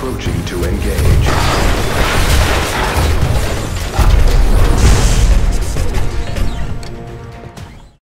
approaching to engage.